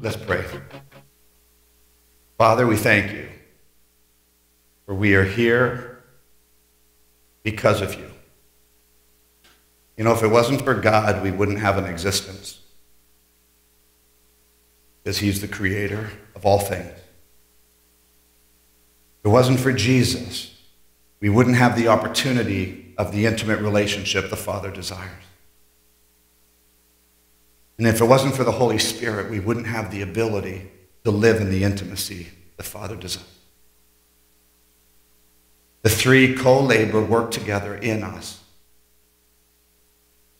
Let's pray. Father, we thank you for we are here because of you. You know, if it wasn't for God, we wouldn't have an existence because he's the creator of all things. It wasn't for Jesus, we wouldn't have the opportunity of the intimate relationship the Father desires. And if it wasn't for the Holy Spirit, we wouldn't have the ability to live in the intimacy the Father desires. The three co labor work together in us.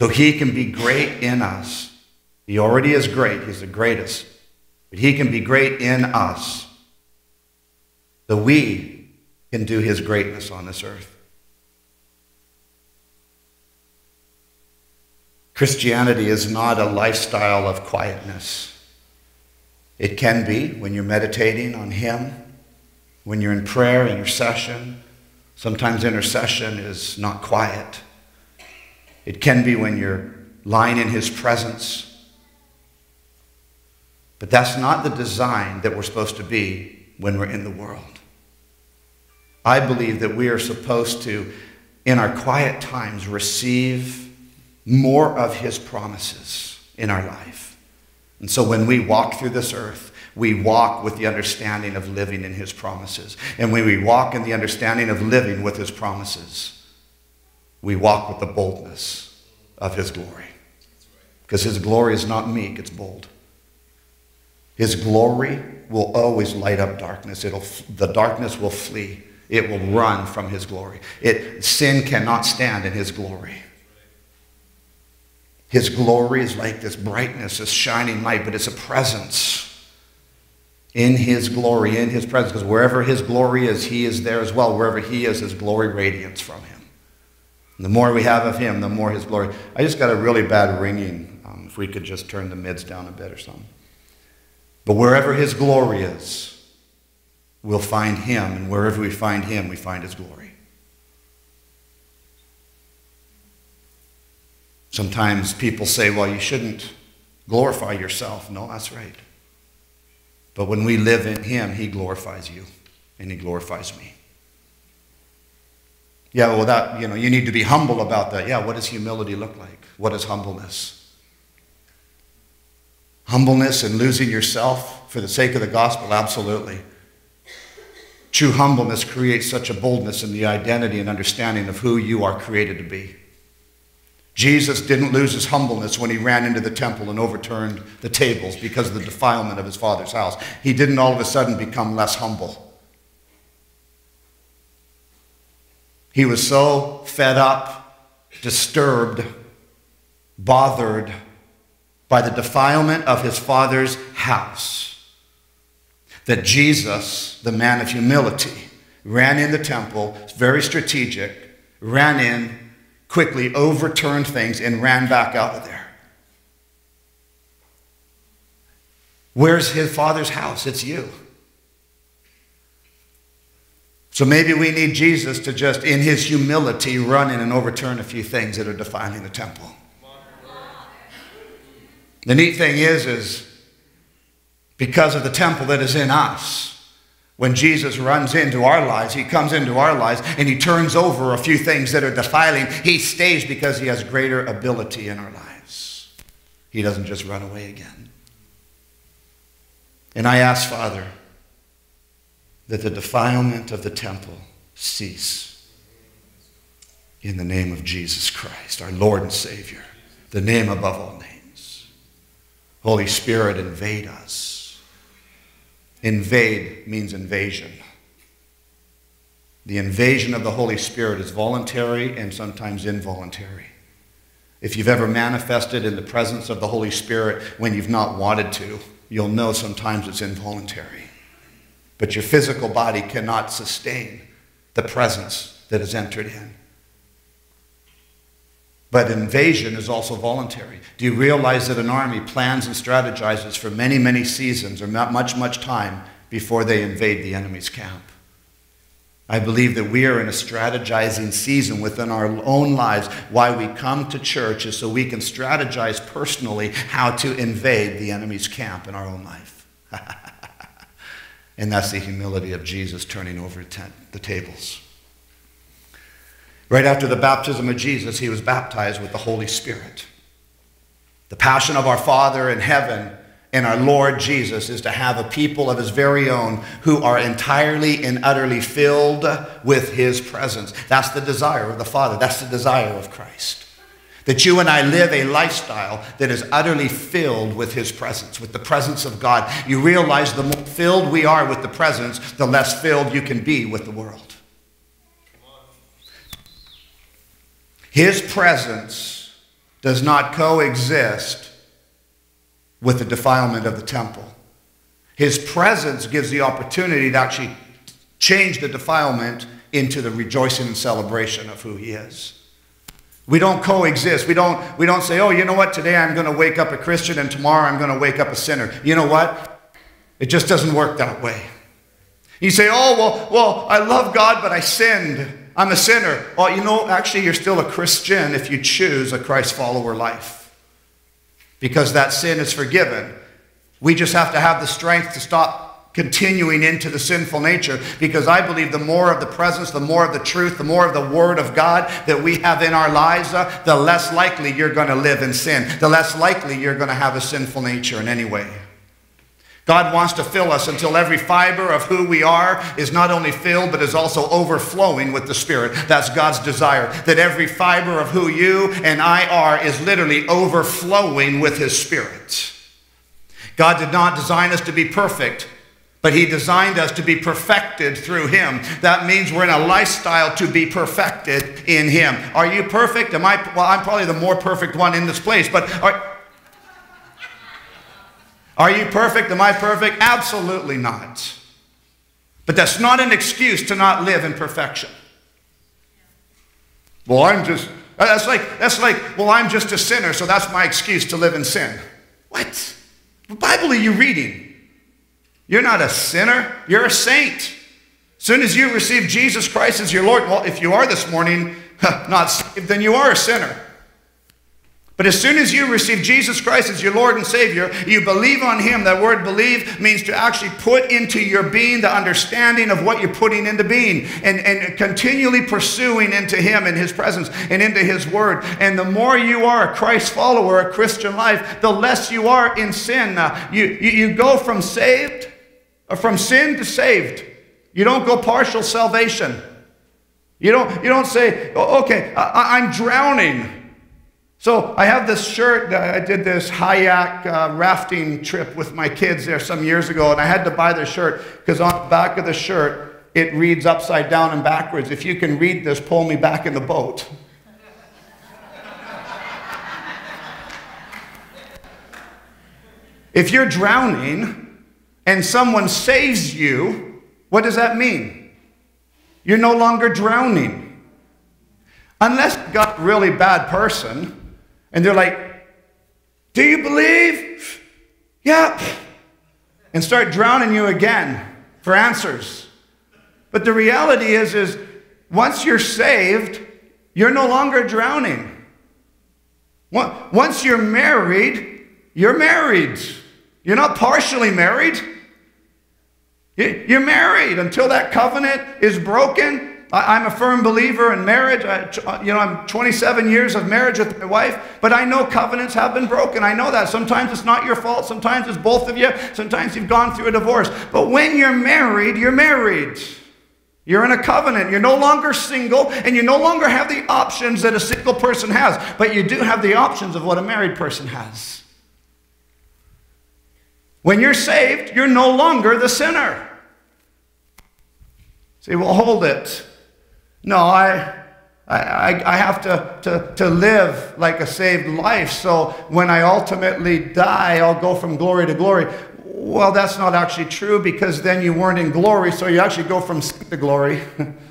So he can be great in us. He already is great, he's the greatest. But he can be great in us. So we can do his greatness on this earth. Christianity is not a lifestyle of quietness. It can be when you're meditating on Him, when you're in prayer, intercession. Sometimes intercession is not quiet. It can be when you're lying in His presence. But that's not the design that we're supposed to be when we're in the world. I believe that we are supposed to, in our quiet times, receive more of his promises in our life. And so when we walk through this earth, we walk with the understanding of living in his promises. And when we walk in the understanding of living with his promises, we walk with the boldness of his glory. Because his glory is not meek, it's bold. His glory will always light up darkness. It'll, the darkness will flee. It will run from his glory. It, sin cannot stand in his glory. His glory is like this brightness, this shining light, but it's a presence in His glory, in His presence. Because wherever His glory is, He is there as well. Wherever He is, His glory radiates from Him. And the more we have of Him, the more His glory. I just got a really bad ringing. Um, if we could just turn the mids down a bit or something. But wherever His glory is, we'll find Him. And wherever we find Him, we find His glory. Sometimes people say, well, you shouldn't glorify yourself. No, that's right. But when we live in Him, He glorifies you and He glorifies me. Yeah, well, that, you know, you need to be humble about that. Yeah, what does humility look like? What is humbleness? Humbleness and losing yourself for the sake of the gospel? Absolutely. True humbleness creates such a boldness in the identity and understanding of who you are created to be. Jesus didn't lose his humbleness when he ran into the temple and overturned the tables because of the defilement of his father's house. He didn't all of a sudden become less humble. He was so fed up, disturbed, bothered by the defilement of his father's house that Jesus, the man of humility, ran in the temple, very strategic, ran in, quickly overturned things and ran back out of there. Where's his father's house? It's you. So maybe we need Jesus to just, in his humility, run in and overturn a few things that are defiling the temple. The neat thing is, is because of the temple that is in us, when Jesus runs into our lives, he comes into our lives and he turns over a few things that are defiling. He stays because he has greater ability in our lives. He doesn't just run away again. And I ask, Father, that the defilement of the temple cease in the name of Jesus Christ, our Lord and Savior, the name above all names. Holy Spirit, invade us. Invade means invasion. The invasion of the Holy Spirit is voluntary and sometimes involuntary. If you've ever manifested in the presence of the Holy Spirit when you've not wanted to, you'll know sometimes it's involuntary. But your physical body cannot sustain the presence that has entered in. But invasion is also voluntary. Do you realize that an army plans and strategizes for many, many seasons or not much, much time before they invade the enemy's camp. I believe that we are in a strategizing season within our own lives. Why we come to church is so we can strategize personally how to invade the enemy's camp in our own life. and that's the humility of Jesus turning over the tables. Right after the baptism of Jesus, he was baptized with the Holy Spirit. The passion of our Father in heaven and our Lord Jesus is to have a people of his very own who are entirely and utterly filled with his presence. That's the desire of the Father. That's the desire of Christ. That you and I live a lifestyle that is utterly filled with his presence, with the presence of God. You realize the more filled we are with the presence, the less filled you can be with the world. His presence does not coexist with the defilement of the temple. His presence gives the opportunity to actually change the defilement into the rejoicing and celebration of who he is. We don't coexist. We don't, we don't say, oh, you know what, today I'm going to wake up a Christian and tomorrow I'm going to wake up a sinner. You know what? It just doesn't work that way. You say, oh, well, well, I love God, but I sinned. I'm a sinner. Well, you know, actually, you're still a Christian if you choose a Christ follower life because that sin is forgiven. We just have to have the strength to stop continuing into the sinful nature because I believe the more of the presence, the more of the truth, the more of the Word of God that we have in our lives, uh, the less likely you're going to live in sin, the less likely you're going to have a sinful nature in any way. God wants to fill us until every fiber of who we are is not only filled, but is also overflowing with the Spirit. That's God's desire. That every fiber of who you and I are is literally overflowing with His Spirit. God did not design us to be perfect, but He designed us to be perfected through Him. That means we're in a lifestyle to be perfected in Him. Are you perfect? Am I? Well, I'm probably the more perfect one in this place, but. Are, are you perfect? Am I perfect? Absolutely not. But that's not an excuse to not live in perfection. Well, I'm just, uh, that's like, that's like, well, I'm just a sinner, so that's my excuse to live in sin. What? What Bible are you reading? You're not a sinner, you're a saint. As soon as you receive Jesus Christ as your Lord, well, if you are this morning not saved, then you are a sinner. But as soon as you receive Jesus Christ as your Lord and Savior, you believe on Him. That word believe means to actually put into your being the understanding of what you're putting into being and, and continually pursuing into Him and His presence and into His Word. And the more you are a Christ follower, a Christian life, the less you are in sin. You, you, you go from saved, or from sin to saved. You don't go partial salvation. You don't, you don't say, oh, okay, I, I'm drowning. So I have this shirt. I did this kayak uh, rafting trip with my kids there some years ago, and I had to buy the shirt because on the back of the shirt it reads upside down and backwards. If you can read this, pull me back in the boat. if you're drowning and someone saves you, what does that mean? You're no longer drowning. Unless a really bad person and they're like, Do you believe? Yeah. And start drowning you again for answers. But the reality is, is once you're saved, you're no longer drowning. Once you're married, you're married. You're not partially married. You're married until that covenant is broken I, am a firm believer in marriage. I, uh, you know, I'm 27 years of marriage with my wife, but I know covenants have been broken. I know that. Sometimes it's not your fault. Sometimes it's both of you. Sometimes you've gone through a divorce. But when you're married, you're married. You're in a covenant. You're no longer single, and you no longer have the options that a single person has, but you do have the options of what a married person has. When you're saved, you're no longer the sinner. See, well, hold it. No, I, I, I have to, to, to live like a saved life. So when I ultimately die, I'll go from glory to glory. Well, that's not actually true because then you weren't in glory, so you actually go from to glory. you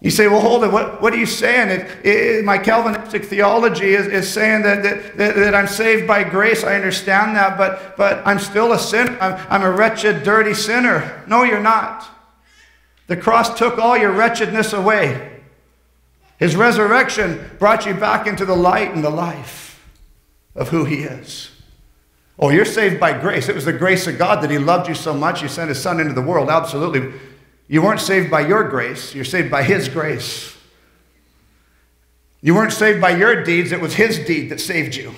You say, well, hold it. What, what are you saying? It, it, my Calvinistic theology is, is saying that, that, that, that, I'm saved by grace. I understand that, but, but I'm still a sinner. I'm, I'm a wretched, dirty sinner. No, you're not. The cross took all your wretchedness away. His resurrection brought you back into the light and the life of who He is. Oh, you're saved by grace. It was the grace of God that He loved you so much, He sent His Son into the world. Absolutely. You weren't saved by your grace, you're saved by His grace. You weren't saved by your deeds, it was His deed that saved you.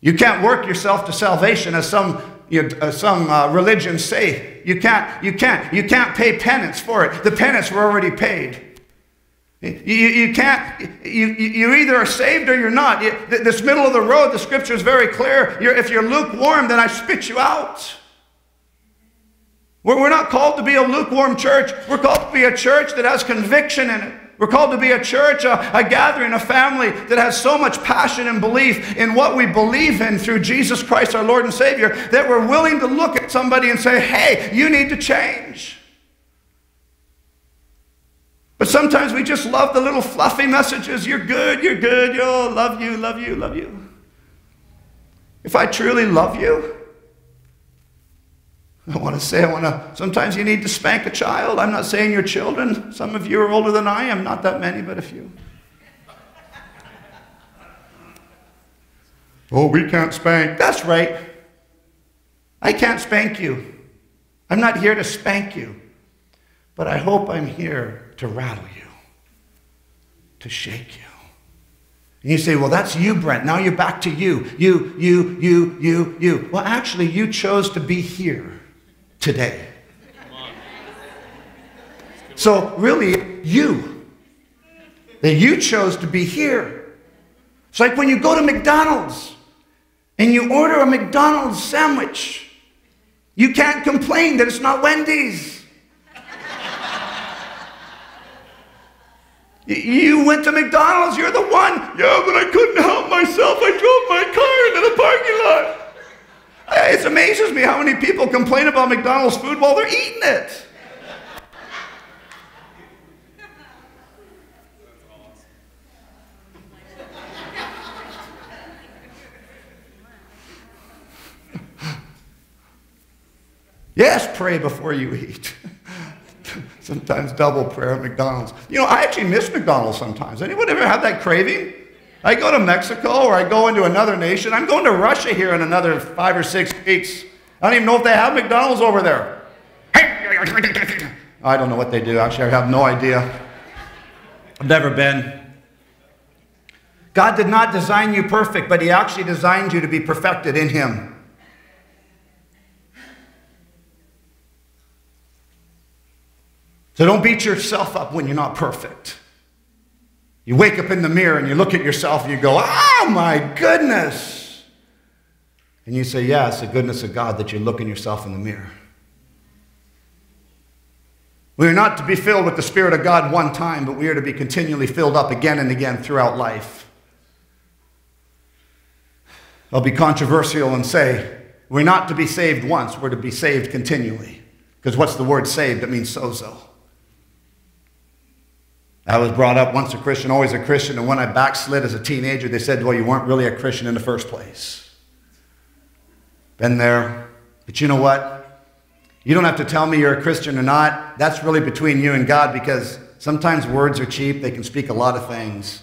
You can't work yourself to salvation as some, you uh, some uh, religions say. You can't, you, can't, you can't pay penance for it. The penance were already paid. You, you can't, you, you either are saved or you're not. You, this middle of the road, the scripture is very clear. You're, if you're lukewarm, then I spit you out. We're not called to be a lukewarm church. We're called to be a church that has conviction in it. We're called to be a church, a, a, gathering, a family that has so much passion and belief in what we believe in through Jesus Christ, our Lord and Savior, that we're willing to look at somebody and say, hey, you need to change. But sometimes we just love the little fluffy messages. You're good, you're good, yo, love you, love you, love you. If I truly love you, I want to say, I want to, sometimes you need to spank a child. I'm not saying your children. Some of you are older than I am, not that many, but a few. oh, we can't spank. That's right. I can't spank you. I'm not here to spank you, but I hope I'm here to rattle you, to shake you. And you say, well, that's you, Brent. Now you're back to you. You, you, you, you, you. Well, actually, you chose to be here today. So, really, you. That you chose to be here. It's like when you go to McDonald's and you order a McDonald's sandwich, you can't complain that it's not Wendy's. You went to McDonald's, you're the one. Yeah, but I couldn't help myself. I drove my car into the parking lot. It amazes me how many people complain about McDonald's food while they're eating it. Yes, pray before you eat. sometimes double prayer at McDonald's. You know, I actually miss McDonald's sometimes. Anyone ever have that craving? I go to Mexico or I go into another nation. I'm going to Russia here in another five or six weeks. I don't even know if they have McDonald's over there. I don't know what they do. Actually, I have no idea. I've never been. God did not design you perfect, but He actually designed you to be perfected in Him. So don't beat yourself up when you're not perfect. You wake up in the mirror and you look at yourself and you go, oh my goodness. And you say, yeah, it's the goodness of God that you look in yourself in the mirror. We are not to be filled with the Spirit of God one time, but we are to be continually filled up again and again throughout life. I'll be controversial and say, we're not to be saved once, we're to be saved continually. Because what's the word saved? It means sozo. I was brought up once a Christian, always a Christian, and when I backslid as a teenager, they said, Well, you weren't really a Christian in the first place. Been there. But you know what? You don't have to tell me you're a Christian or not. That's really between you and God because sometimes words are cheap, they can speak a lot of things.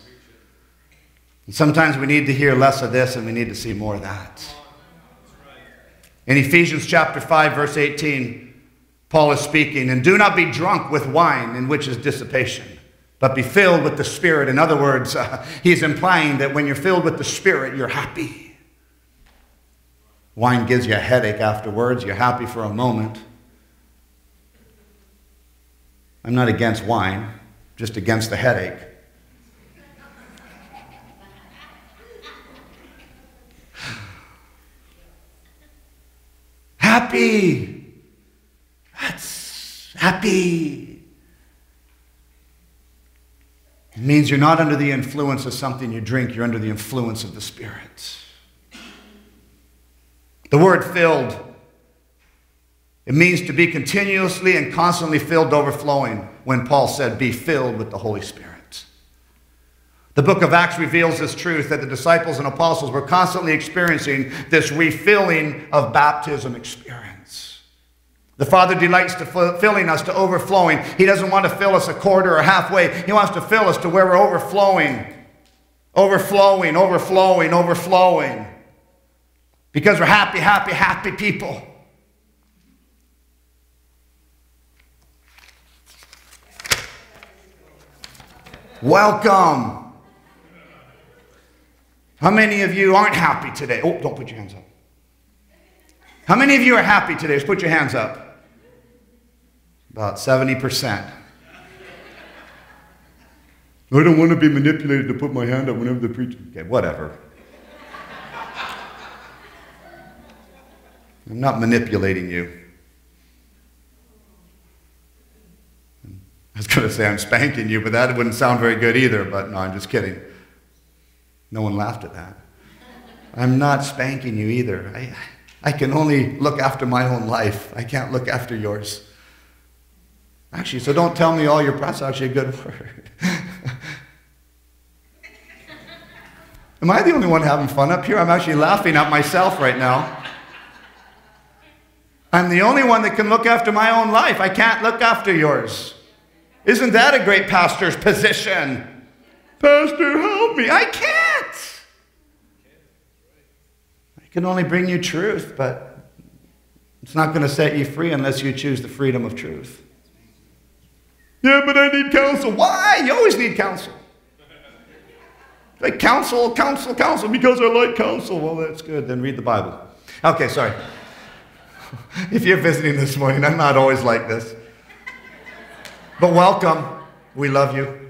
And sometimes we need to hear less of this and we need to see more of that. In Ephesians chapter 5, verse 18, Paul is speaking, and do not be drunk with wine, in which is dissipation but be filled with the Spirit. In other words, uh, he's implying that when you're filled with the Spirit, you're happy. Wine gives you a headache afterwards. You're happy for a moment. I'm not against wine, just against the headache. happy. That's happy. It means you're not under the influence of something you drink, you're under the influence of the Spirit. The word filled, It means to be continuously and constantly filled overflowing when Paul said, Be filled with the Holy Spirit. The book of Acts reveals this truth that the disciples and apostles were constantly experiencing this refilling of baptism experience. The Father delights to filling us to overflowing. He doesn't want to fill us a quarter or halfway. He wants to fill us to where we're overflowing, overflowing, overflowing, overflowing. Because we're happy, happy, happy people. Welcome. How many of you aren't happy today? Oh, don't put your hands up. How many of you are happy today? Just put your hands up. About 70%. I don't want to be manipulated to put my hand up whenever the preacher. Okay, whatever. I'm not manipulating you. I was going to say I'm spanking you, but that wouldn't sound very good either. But no, I'm just kidding. No one laughed at that. I'm not spanking you either. I, I can only look after my own life. I can't look after yours. Actually, so don't tell me all your that's actually a good word. Am I the only one having fun up here? I'm actually laughing at myself right now. I'm the only one that can look after my own life. I can't look after yours. Isn't that a great pastor's position? Pastor, help me. I can't. I can only bring you truth, but it's not going to set you free unless you choose the freedom of truth. Yeah, but I need counsel. Why? You always need counsel. Like counsel, counsel, counsel, because I like counsel. Well, that's good. Then read the Bible. Okay, sorry. if you're visiting this morning, I'm not always like this. But welcome. We love you.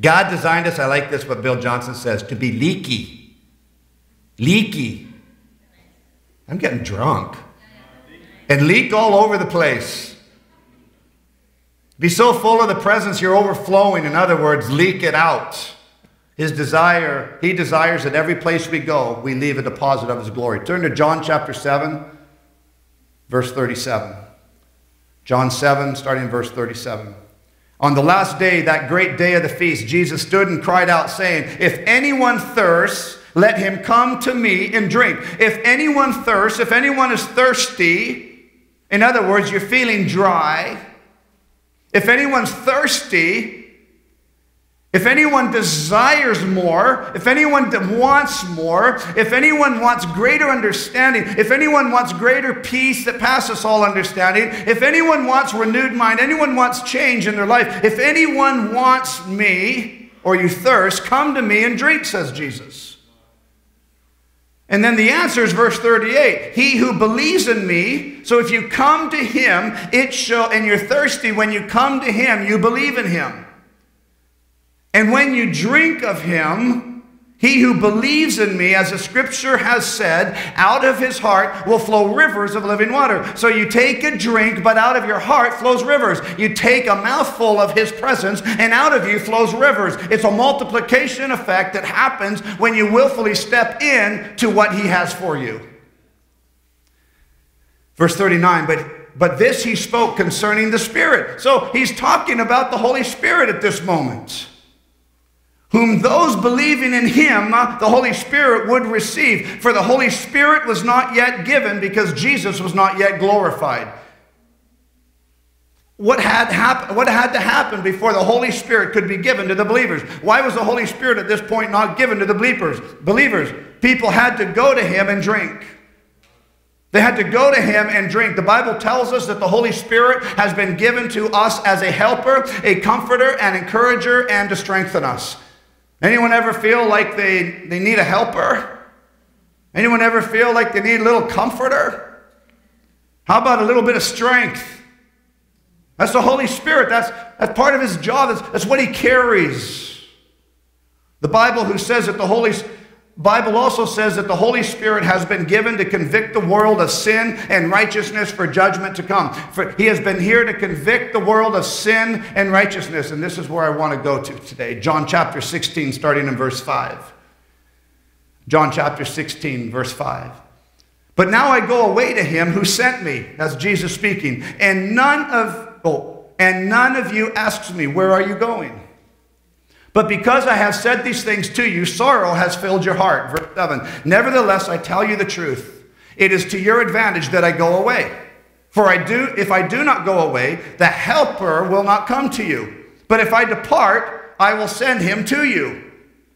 God designed us, I like this, what Bill Johnson says, to be leaky. Leaky. I'm getting drunk. And leak all over the place. Be so full of the presence you're overflowing. In other words, leak it out. His desire, he desires that every place we go, we leave a deposit of his glory. Turn to John chapter 7, verse 37. John 7, starting in verse 37. On the last day, that great day of the feast, Jesus stood and cried out, saying, If anyone thirsts, let him come to me and drink. If anyone thirsts, if anyone is thirsty, in other words, you're feeling dry, if anyone's thirsty, if anyone desires more, if anyone wants more, if anyone wants greater understanding, if anyone wants greater peace that passes all understanding, if anyone wants renewed mind, anyone wants change in their life, if anyone wants me or you thirst, come to me and drink, says Jesus. And then the answer is verse 38 He who believes in me, so if you come to him, it shall, and you're thirsty, when you come to him, you believe in him. And when you drink of him, he who believes in me, as the scripture has said, out of his heart will flow rivers of living water. So you take a drink, but out of your heart flows rivers. You take a mouthful of his presence, and out of you flows rivers. It's a multiplication effect that happens when you willfully step in to what he has for you. Verse 39, but but this he spoke concerning the Spirit. So he's talking about the Holy Spirit at this moment whom those believing in him, the Holy Spirit would receive. For the Holy Spirit was not yet given because Jesus was not yet glorified. What had, hap- what had to happen before the Holy Spirit could be given to the believers? Why was the Holy Spirit at this point not given to the believers? Believers, people had to go to him and drink. They had to go to him and drink. The Bible tells us that the Holy Spirit has been given to us as a helper, a comforter, an encourager, and to strengthen us. Anyone ever feel like they, they need a helper? Anyone ever feel like they need a little comforter? How about a little bit of strength? That's the Holy Spirit. That's, that's part of his job. That's, that's what he carries. The Bible who says that the Holy Bible also says that the Holy Spirit has been given to convict the world of sin and righteousness for judgment to come. For he has been here to convict the world of sin and righteousness. And this is where I want to go to today. John chapter 16, starting in verse 5. John chapter 16, verse 5. But now I go away to him who sent me. That's Jesus speaking. And none of oh, and none of you asks me, Where are you going? But because I have said these things to you, sorrow has filled your heart. Verse 7. Nevertheless, I tell you the truth. It is to your advantage that I go away. For I do, if I do not go away, the helper will not come to you. But if I depart, I will send him to you.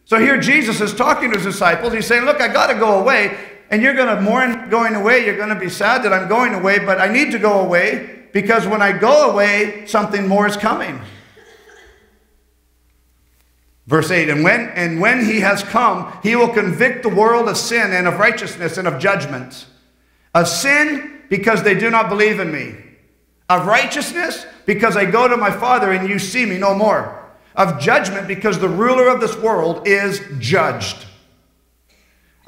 So here Jesus is talking to his disciples. He's saying, Look, I got to go away. And you're going to mourn going away. You're going to be sad that I'm going away, but I need to go away because when I go away, something more is coming. Verse 8, and when, and when he has come, he will convict the world of sin and of righteousness and of judgment. Of sin, because they do not believe in me. Of righteousness, because I go to my Father and you see me no more. Of judgment, because the ruler of this world is judged.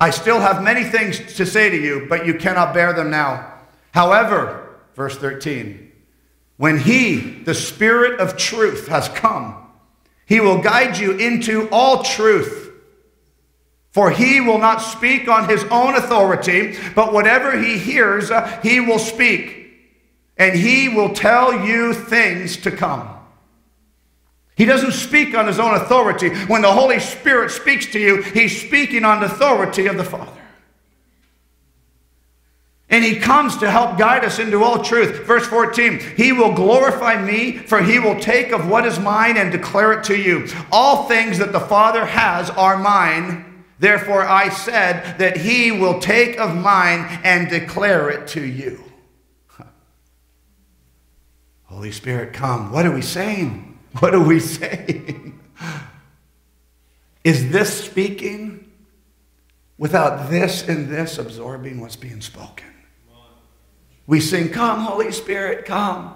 I still have many things to say to you, but you cannot bear them now. However, verse 13, when he, the Spirit of truth, has come, he will guide you into all truth. For he will not speak on his own authority, but whatever he hears, uh, he will speak. And he will tell you things to come. He doesn't speak on his own authority. When the Holy Spirit speaks to you, he's speaking on the authority of the Father. And he comes to help guide us into all truth. Verse 14, he will glorify me, for he will take of what is mine and declare it to you. All things that the Father has are mine. Therefore, I said that he will take of mine and declare it to you. Holy Spirit, come. What are we saying? What are we saying? Is this speaking without this and this absorbing what's being spoken? We sing, Come, Holy Spirit, come.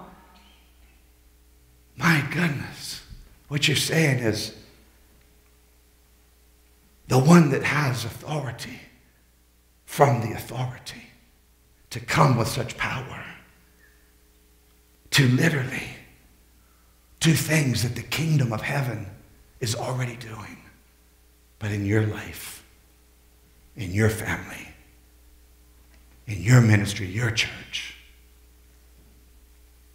My goodness. What you're saying is the one that has authority from the authority to come with such power to literally do things that the kingdom of heaven is already doing, but in your life, in your family in your ministry, your church.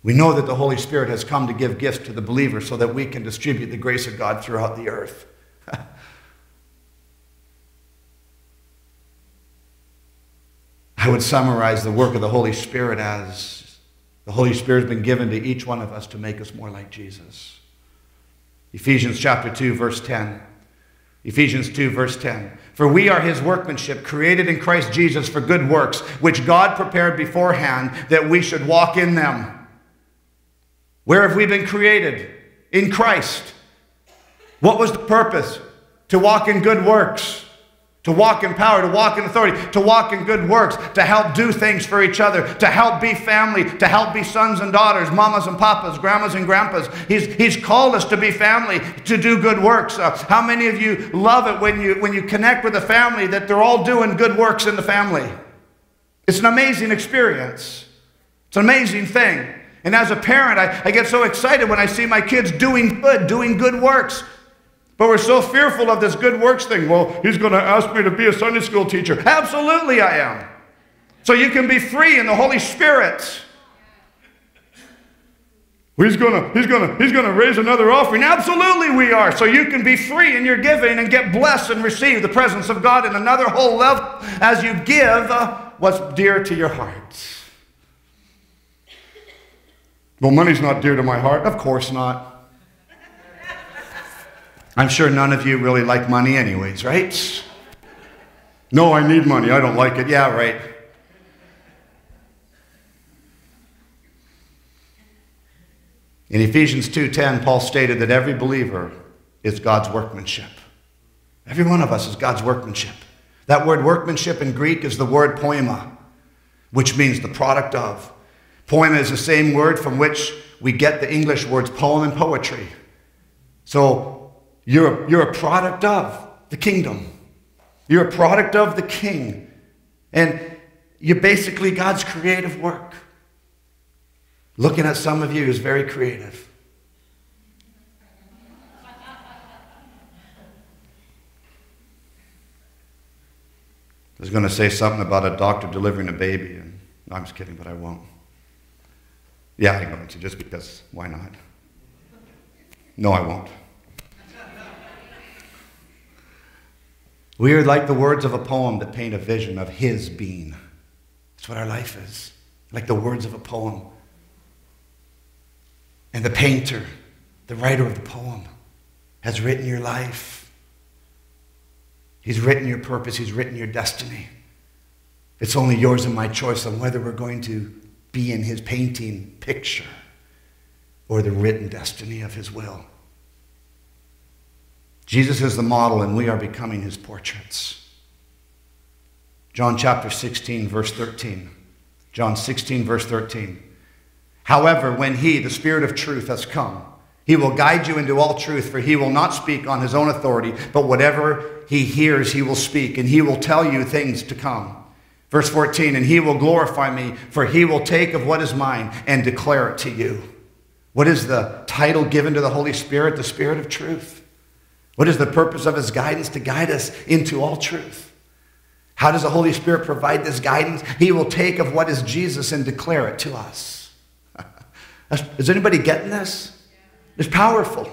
We know that the Holy Spirit has come to give gifts to the believer so that we can distribute the grace of God throughout the earth. I would summarize the work of the Holy Spirit as the Holy Spirit has been given to each one of us to make us more like Jesus. Ephesians chapter 2, verse 10. Ephesians 2, verse 10. For we are his workmanship, created in Christ Jesus for good works, which God prepared beforehand that we should walk in them. Where have we been created? In Christ. What was the purpose? To walk in good works to walk in power, to walk in authority, to walk in good works, to help do things for each other, to help be family, to help be sons and daughters, mamas and papas, grandmas and grandpas. He's, he's called us to be family, to do good works. Uh, how many of you love it when you, when you connect with a family that they're all doing good works in the family? It's an amazing experience. It's an amazing thing. And as a parent, I, I get so excited when I see my kids doing good, doing good works. But we're so fearful of this good works thing. Well, he's going to ask me to be a Sunday school teacher. Absolutely, I am. So you can be free in the Holy Spirit. He's gonna, he's gonna, he's gonna raise another offering. Absolutely, we are. So you can be free in your giving and get blessed and receive the presence of God in another whole level as you give uh, what's dear to your heart. Well, money's not dear to my heart. Of course not. I'm sure none of you really like money, anyways, right? No, I need money. I don't like it. Yeah, right. In Ephesians 2:10, Paul stated that every believer is God's workmanship. Every one of us is God's workmanship. That word workmanship in Greek is the word poema, which means the product of. Poema is the same word from which we get the English words poem and poetry. So you're, you're a product of the kingdom. You're a product of the king. And you're basically God's creative work. Looking at some of you is very creative. I was going to say something about a doctor delivering a baby, and no, I'm just kidding, but I won't. Yeah, I'm going to, just because why not? No, I won't. We are like the words of a poem that paint a vision of His being. That's what our life is, like the words of a poem. And the painter, the writer of the poem, has written your life. He's written your purpose, He's written your destiny. It's only yours and my choice on whether we're going to be in His painting picture or the written destiny of His will. Jesus is the model, and we are becoming his portraits. John chapter 16, verse 13. John 16, verse 13. However, when he, the Spirit of truth, has come, he will guide you into all truth, for he will not speak on his own authority, but whatever he hears, he will speak, and he will tell you things to come. Verse 14, and he will glorify me, for he will take of what is mine and declare it to you. What is the title given to the Holy Spirit? The Spirit of truth. What is the purpose of his guidance? To guide us into all truth. How does the Holy Spirit provide this guidance? He will take of what is Jesus and declare it to us. is anybody getting this? It's powerful.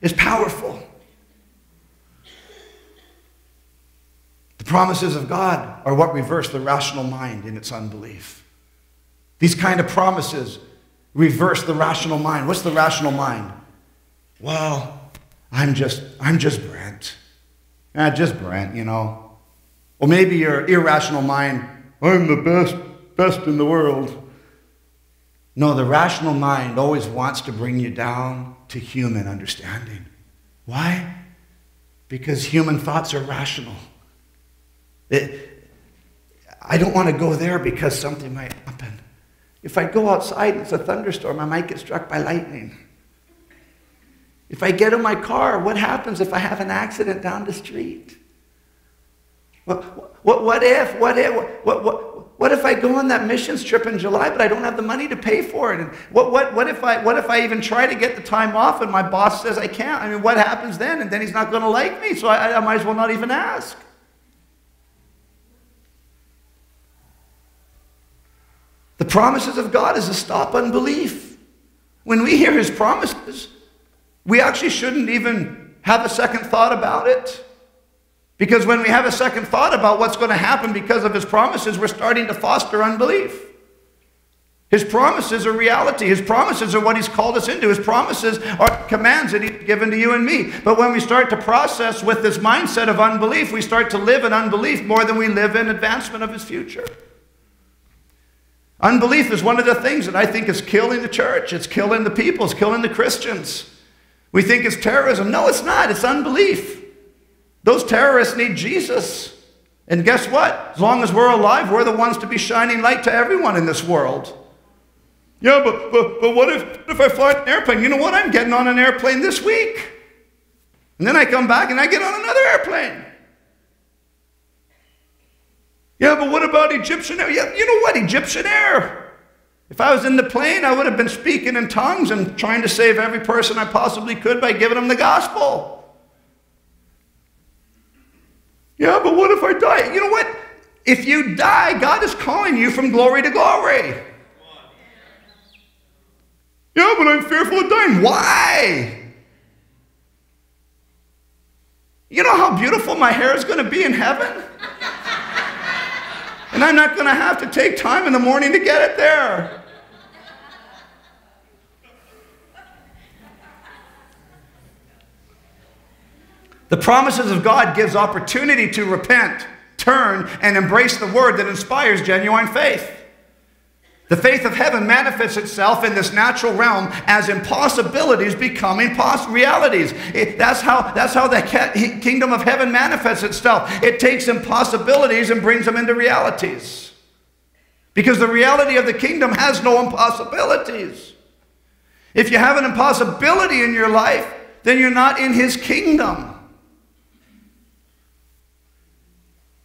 It's powerful. The promises of God are what reverse the rational mind in its unbelief. These kind of promises reverse the rational mind. What's the rational mind? Well, I'm just, I'm just Brent. Ah, just Brent, you know. Or maybe your irrational mind, I'm the best, best in the world. No, the rational mind always wants to bring you down to human understanding. Why? Because human thoughts are rational. It, I don't want to go there because something might happen. If I go outside and it's a thunderstorm, I might get struck by lightning. If I get in my car, what happens if I have an accident down the street? What, what, what if, what if, what, what, what if I go on that missions trip in July, but I don't have the money to pay for it? And what, what, what, if I, what if I even try to get the time off and my boss says I can't? I mean, what happens then? And then he's not going to like me, so I, I might as well not even ask. The promises of God is to stop unbelief. When we hear his promises, we actually shouldn't even have a second thought about it. Because when we have a second thought about what's going to happen because of his promises, we're starting to foster unbelief. His promises are reality. His promises are what he's called us into. His promises are commands that he's given to you and me. But when we start to process with this mindset of unbelief, we start to live in unbelief more than we live in advancement of his future. Unbelief is one of the things that I think is killing the church. It's killing the people. It's killing the Christians. We think it's terrorism. No, it's not. It's unbelief. Those terrorists need Jesus. And guess what? As long as we're alive, we're the ones to be shining light to everyone in this world. Yeah, but, but, but what if, if I fly an airplane? You know what? I'm getting on an airplane this week. And then I come back and I get on another airplane. Yeah, but what about Egyptian Air? Yeah, you know what? Egyptian Air. If I was in the plane, I would have been speaking in tongues and trying to save every person I possibly could by giving them the gospel. Yeah, but what if I die? You know what? If you die, God is calling you from glory to glory. Yeah, but I'm fearful of dying. Why? You know how beautiful my hair is going to be in heaven? and I'm not going to have to take time in the morning to get it there. The promises of God gives opportunity to repent, turn, and embrace the word that inspires genuine faith. The faith of heaven manifests itself in this natural realm as impossibilities becoming poss- realities. It, that's, how, that's how the kingdom of heaven manifests itself. It takes impossibilities and brings them into realities. Because the reality of the kingdom has no impossibilities. If you have an impossibility in your life, then you're not in his kingdom.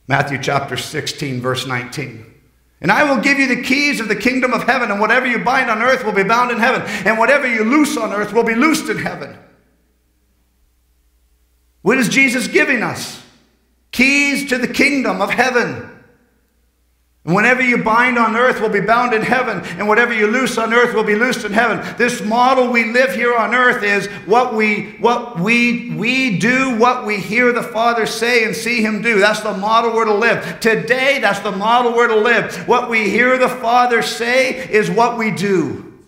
Matthew chapter 16, verse 19. And I will give you the keys of the kingdom of heaven, and whatever you bind on earth will be bound in heaven, and whatever you loose on earth will be loosed in heaven. What is Jesus giving us? keys to the kingdom of heaven. Whenever you bind on earth will be bound in heaven, and whatever you loose on earth will be loosed in heaven. This model we live here on earth is what we what we we do what we hear the Father say and see him do. That's the model we're to live. Today, that's the model we're to live. What we hear the Father say is what we do.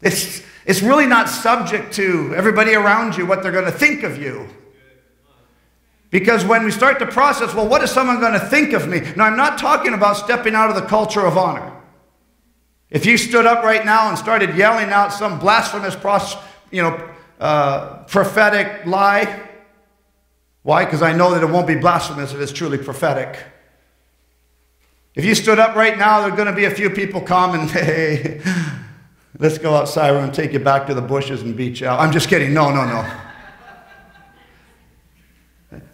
It's, it's really not subject to everybody around you, what they're going to think of you. Because when we start the process, well, what is someone going to think of me? Now, I'm not talking about stepping out of the culture of honor. If you stood up right now and started yelling out some blasphemous, you know, uh, prophetic lie, why? Because I know that it won't be blasphemous if it's truly prophetic. If you stood up right now, there are going to be a few people come and, hey, let's go outside. To take you back to the bushes and beat you out. I'm just kidding. No, no, no.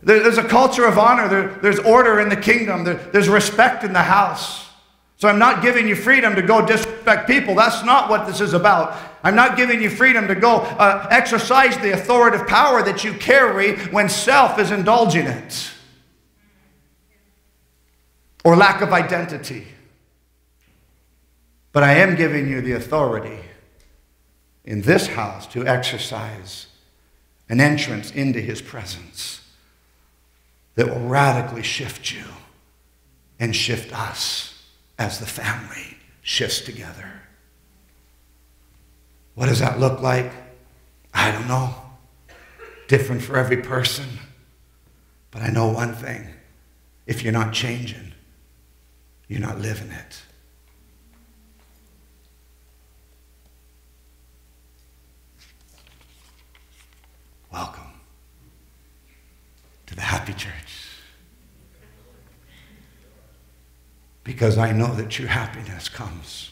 There's a culture of honor. There, there's order in the kingdom. There, there's respect in the house. So I'm not giving you freedom to go disrespect people. That's not what this is about. I'm not giving you freedom to go uh, exercise the authoritative power that you carry when self is indulging it or lack of identity. But I am giving you the authority in this house to exercise an entrance into his presence that will radically shift you and shift us as the family shifts together. What does that look like? I don't know. Different for every person. But I know one thing if you're not changing, you're not living it. Welcome to the happy church. Because I know that true happiness comes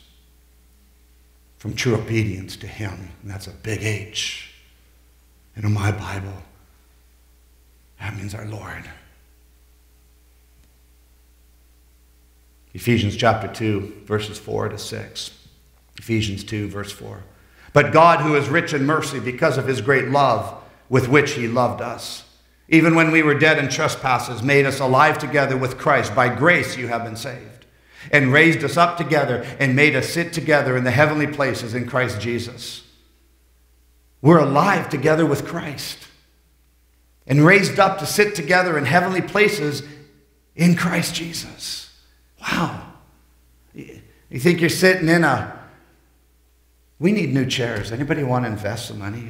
from true obedience to Him. And that's a big H. And in my Bible, that means our Lord. Ephesians chapter 2, verses 4 to 6. Ephesians 2, verse 4. But God, who is rich in mercy because of his great love with which he loved us, even when we were dead in trespasses, made us alive together with Christ. By grace you have been saved, and raised us up together and made us sit together in the heavenly places in Christ Jesus. We're alive together with Christ and raised up to sit together in heavenly places in Christ Jesus. Wow. You think you're sitting in a. We need new chairs. Anybody want to invest some money?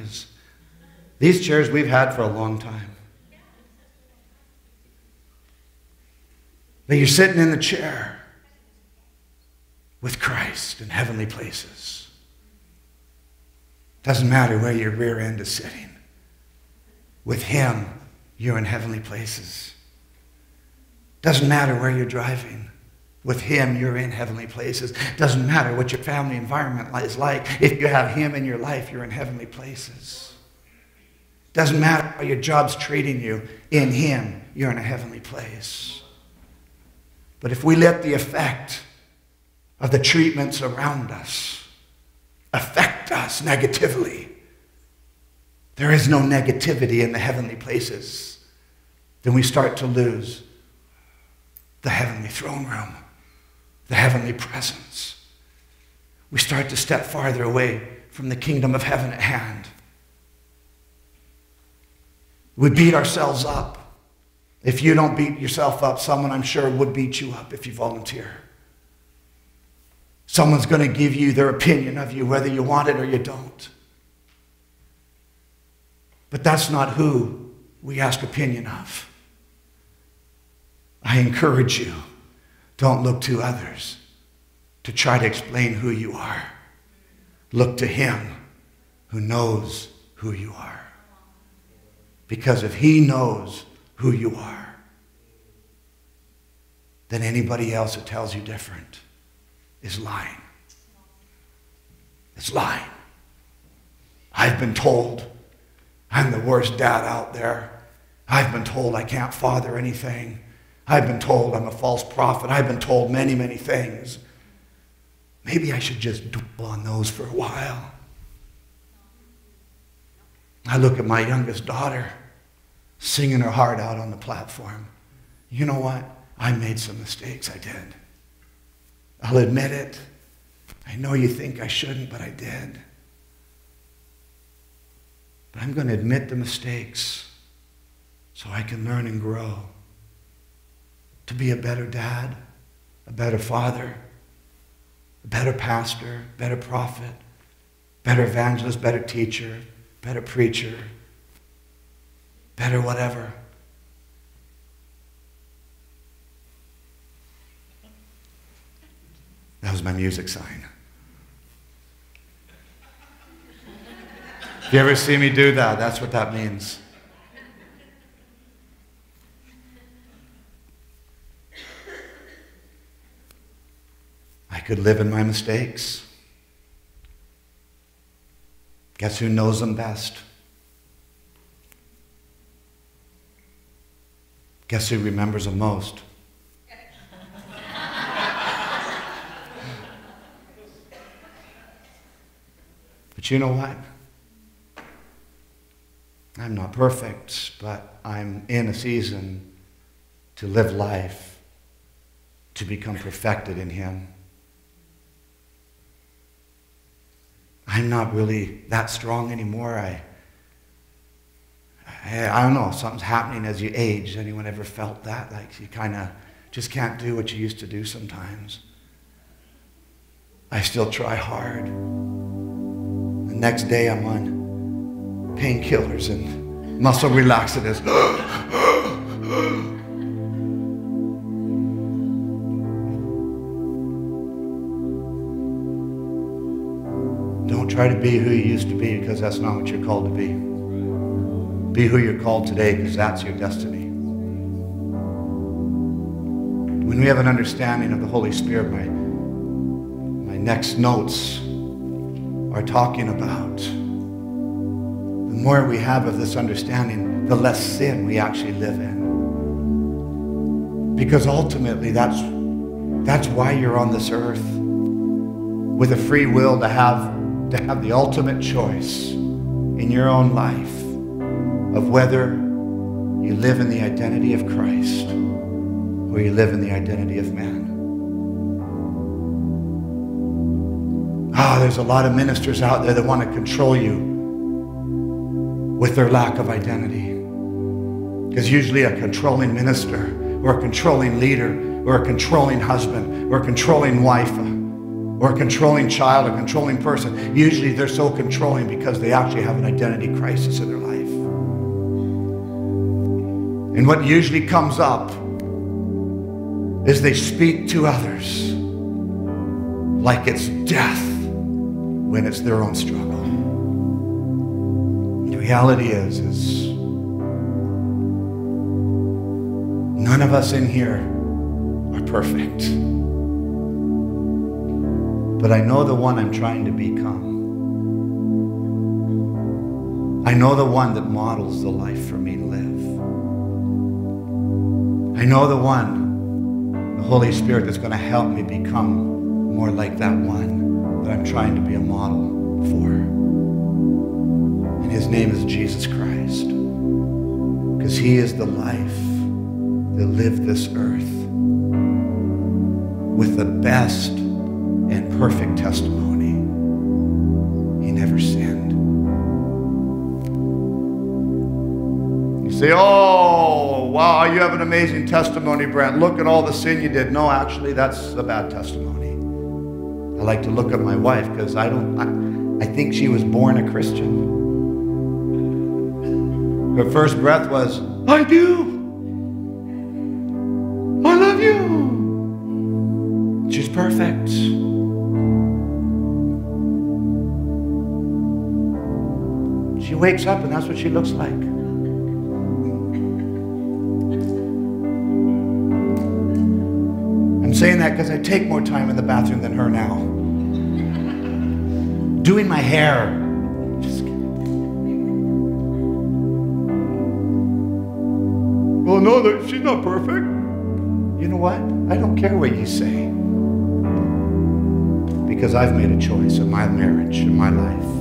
These chairs we've had for a long time. That you're sitting in the chair with Christ in heavenly places. Doesn't matter where your rear end is sitting. With Him, you're in heavenly places. Doesn't matter where you're driving. With Him, you're in heavenly places. Doesn't matter what your family environment is like. If you have Him in your life, you're in heavenly places. Doesn't matter how your job's treating you. In Him, you're in a heavenly place. But if we let the effect of the treatments around us affect us negatively, there is no negativity in the heavenly places, then we start to lose the heavenly throne room, the heavenly presence. We start to step farther away from the kingdom of heaven at hand. We beat ourselves up if you don't beat yourself up, someone I'm sure would beat you up if you volunteer. Someone's going to give you their opinion of you, whether you want it or you don't. But that's not who we ask opinion of. I encourage you, don't look to others to try to explain who you are. Look to Him who knows who you are. Because if He knows who you are than anybody else who tells you different is lying. It's lying. I've been told I'm the worst dad out there. I've been told I can't father anything. I've been told I'm a false prophet. I've been told many, many things. Maybe I should just dwell on those for a while. I look at my youngest daughter singing her heart out on the platform. You know what? I made some mistakes. I did. I'll admit it. I know you think I shouldn't, but I did. But I'm going to admit the mistakes so I can learn and grow to be a better dad, a better father, a better pastor, better prophet, better evangelist, better teacher, better preacher, better whatever. That was my music sign. If you ever see me do that, that's what that means. I could live in my mistakes. Guess who knows them best? Guess who remembers them most? but you know what? I'm not perfect, but I'm in a season to live life, to become perfected in Him. I'm not really that strong anymore. I, I, don't know, something's happening as you age. Anyone ever felt that? Like you kind of just can't do what you used to do sometimes. I still try hard. The next day I'm on painkillers and muscle relaxatives. Don't try to be who you used to be because that's not what you're called to be. Be who you're called today because that's your destiny. When we have an understanding of the Holy Spirit, my, my next notes are talking about the more we have of this understanding, the less sin we actually live in. Because ultimately, that's, that's why you're on this earth with a free will to have, to have the ultimate choice in your own life of whether you live in the identity of Christ or you live in the identity of man. Ah, there's a lot of ministers out there that want to control you with their lack of identity. Because usually a controlling minister or a controlling leader or a controlling husband or a controlling wife or a controlling child, a controlling person, usually they're so controlling because they actually have an identity crisis in their life. And what usually comes up is they speak to others like it's death when it's their own struggle. The reality is, is none of us in here are perfect. But I know the one I'm trying to become. I know the one that models the life for me to live. I know the one, the Holy Spirit, that's going to help me become more like that one that I'm trying to be a model for. And his name is Jesus Christ. Because he is the life that lived this earth with the best and perfect testimony. He never sinned. You say, oh, wow, you have an amazing testimony, Brent. Look at all the sin you did. No, actually, that's a bad testimony. I like to look at my wife because I don't, I, I think she was born a Christian. Her first breath was, I do. I love you. She's perfect. She wakes up and that's what she looks like. Saying that because I take more time in the bathroom than her now. Doing my hair. Well, no, she's not perfect. You know what? I don't care what you say. Because I've made a choice in my marriage, in my life.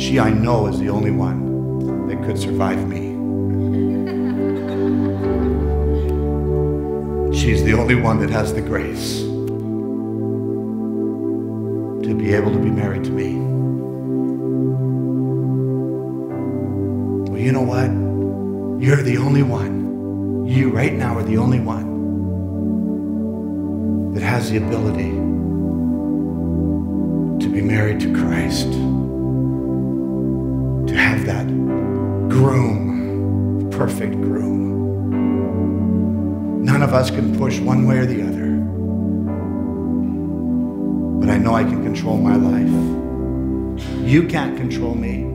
She, I know, is the only one that could survive me. She's the only one that has the grace to be able to be married to me. Well, you know what? You're the only one. You right now are the only one that has the ability to be married to Christ. To have that groom, perfect groom. None of us can push one way or the other. But I know I can control my life. You can't control me.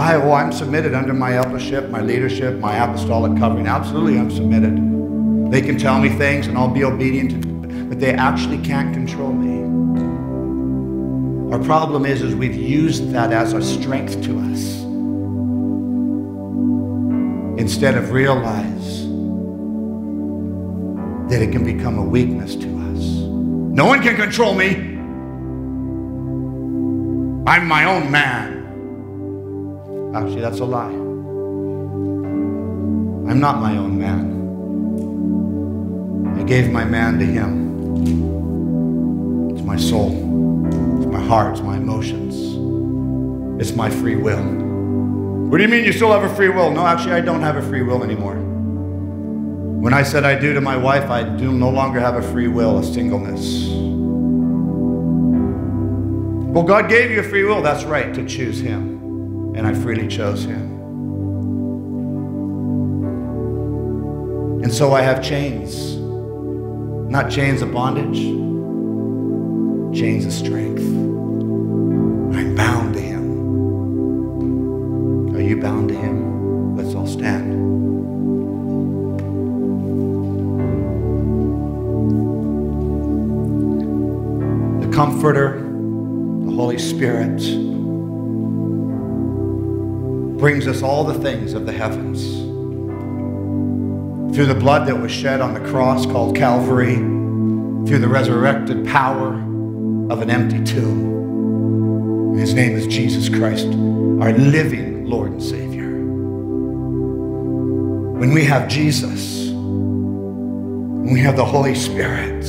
I, oh, I'm submitted under my eldership, my leadership, my apostolic covering. Absolutely, I'm submitted. They can tell me things and I'll be obedient but they actually can't control me. Our problem is, is we've used that as a strength to us instead of realize that it can become a weakness to us. No one can control me. I'm my own man. Ah, actually, that's a lie. I'm not my own man. I gave my man to him. It's my soul, it's my heart, it's my emotions, it's my free will. What do you mean you still have a free will? No, actually, I don't have a free will anymore. When I said I do to my wife, I do no longer have a free will, a singleness. Well, God gave you a free will, that's right, to choose Him and I freely chose him. And so I have chains, not chains of bondage, chains of strength. I'm Comforter, the Holy Spirit, brings us all the things of the heavens. Through the blood that was shed on the cross called Calvary, through the resurrected power of an empty tomb. His name is Jesus Christ, our living Lord and Savior. When we have Jesus, when we have the Holy Spirit,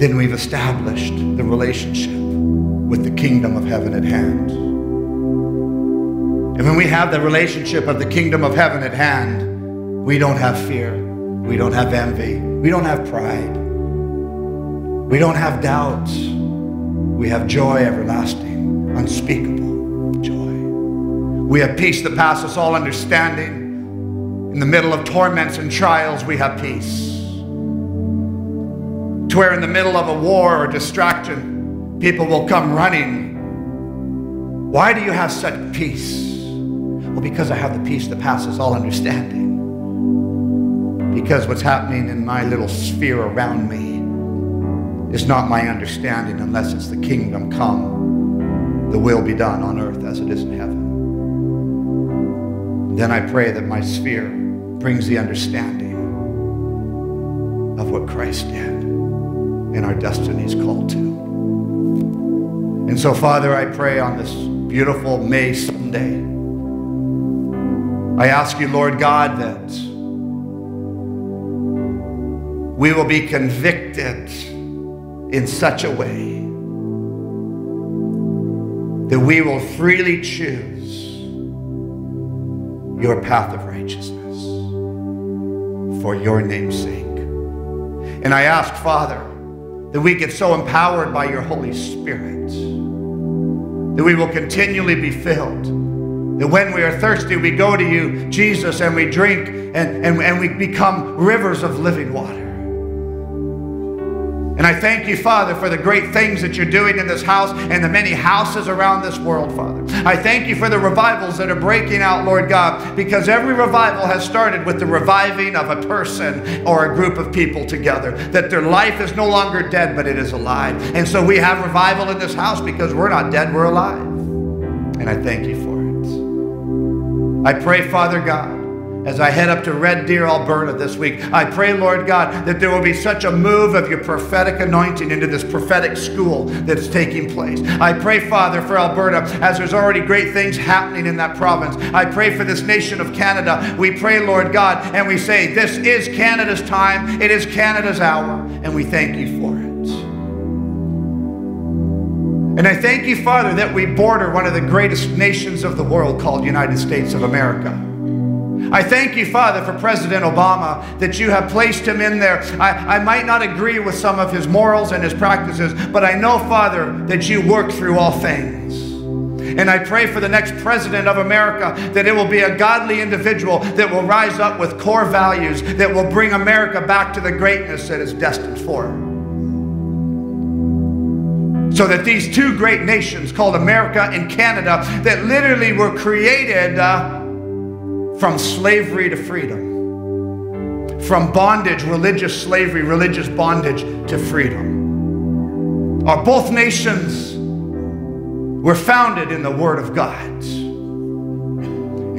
then we've established the relationship with the kingdom of heaven at hand. And when we have the relationship of the kingdom of heaven at hand, we don't have fear. We don't have envy. We don't have pride. We don't have doubts. We have joy everlasting, unspeakable joy. We have peace that passes all understanding. In the middle of torments and trials, we have peace. To where in the middle of a war or distraction, people will come running. Why do you have such peace? Well, because I have the peace that passes all understanding. Because what's happening in my little sphere around me is not my understanding unless it's the kingdom come, the will be done on earth as it is in heaven. Then I pray that my sphere brings the understanding of what Christ did and our destinies called to. And so, Father, I pray on this beautiful May Sunday I ask you, Lord God, that we will be convicted in such a way that we will freely choose your path of righteousness for your name's sake. And I ask, Father, that we get so empowered by your Holy Spirit that we will continually be filled that when we are thirsty, we go to you, Jesus, and we drink and, and, and we become rivers of living water. And I thank you, Father, for the great things that you're doing in this house and the many houses around this world, Father. I thank you for the revivals that are breaking out, Lord God, because every revival has started with the reviving of a person or a group of people together, that their life is no longer dead, but it is alive. And so we have revival in this house because we're not dead, we're alive. And I thank you for it. I pray, Father God, as I head up to Red Deer, Alberta this week. I pray, Lord God, that there will be such a move of your prophetic anointing into this prophetic school that is taking place. I pray, Father, for Alberta, as there's already great things happening in that province. I pray for this nation of Canada. We pray, Lord God, and we say, This is Canada's time, it is Canada's hour, and we thank you for it. And I thank you, Father, that we border one of the greatest nations of the world called United States of America. I thank you, Father, for President Obama, that you have placed him in there. I, I might not agree with some of his morals and his practices, but I know, Father, that you work through all things. And I pray for the next president of America that it will be a godly individual that will rise up with core values that will bring America back to the greatness that is destined for. So that these two great nations called America and Canada, that literally were created. Uh, from slavery to freedom, from bondage, religious slavery, religious bondage to freedom. Our both nations were founded in the Word of God.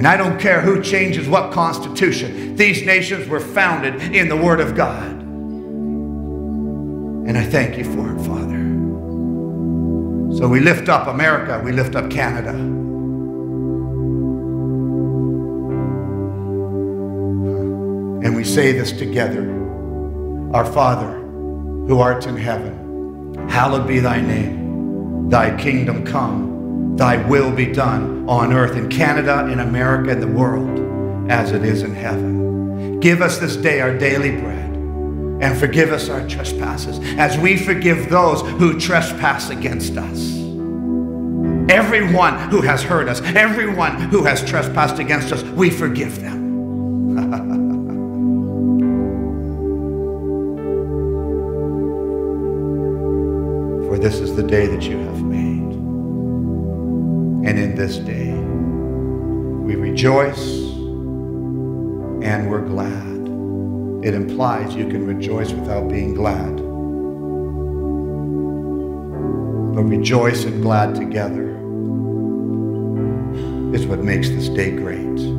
And I don't care who changes what constitution, these nations were founded in the Word of God. And I thank you for it, Father. So we lift up America, we lift up Canada. Say this together Our Father, who art in heaven, hallowed be thy name. Thy kingdom come, thy will be done on earth, in Canada, in America, in the world, as it is in heaven. Give us this day our daily bread and forgive us our trespasses as we forgive those who trespass against us. Everyone who has hurt us, everyone who has trespassed against us, we forgive them. This is the day that you have made. And in this day, we rejoice and we're glad. It implies you can rejoice without being glad. But rejoice and glad together is what makes this day great.